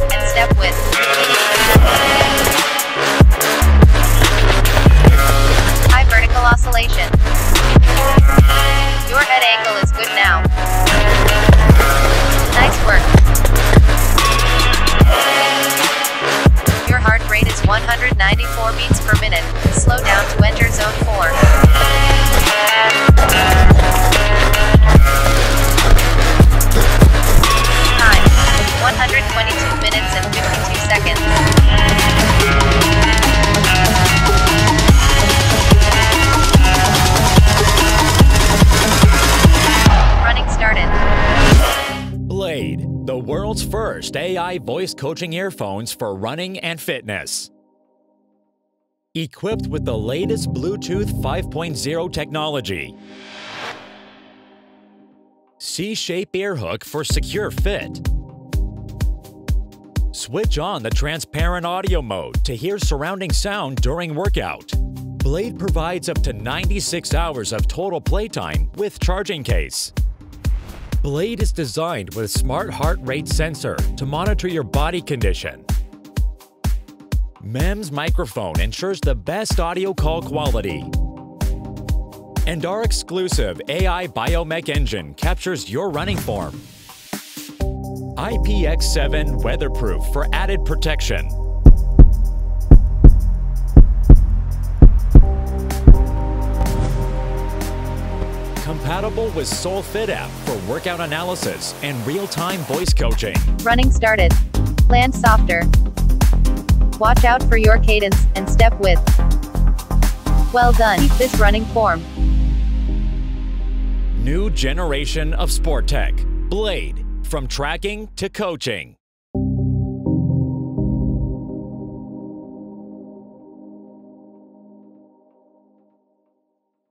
and step width. oscillation. Your head angle is good now. Nice work. Your heart rate is 194 beats per minute. Slow down to enter zone 4. The world's first AI voice coaching earphones for running and fitness. Equipped with the latest Bluetooth 5.0 technology, C-shape ear hook for secure fit, Switch on the transparent audio mode to hear surrounding sound during workout. Blade provides up to 96 hours of total playtime with charging case. Blade is designed with a smart heart rate sensor to monitor your body condition. MEMS microphone ensures the best audio call quality. And our exclusive AI Biomech engine captures your running form. IPX7 weatherproof for added protection. Compatible with SoulFit app for workout analysis and real-time voice coaching. Running started. Land softer. Watch out for your cadence and step width. Well done. Keep this running form. New generation of sport tech. Blade from tracking to coaching.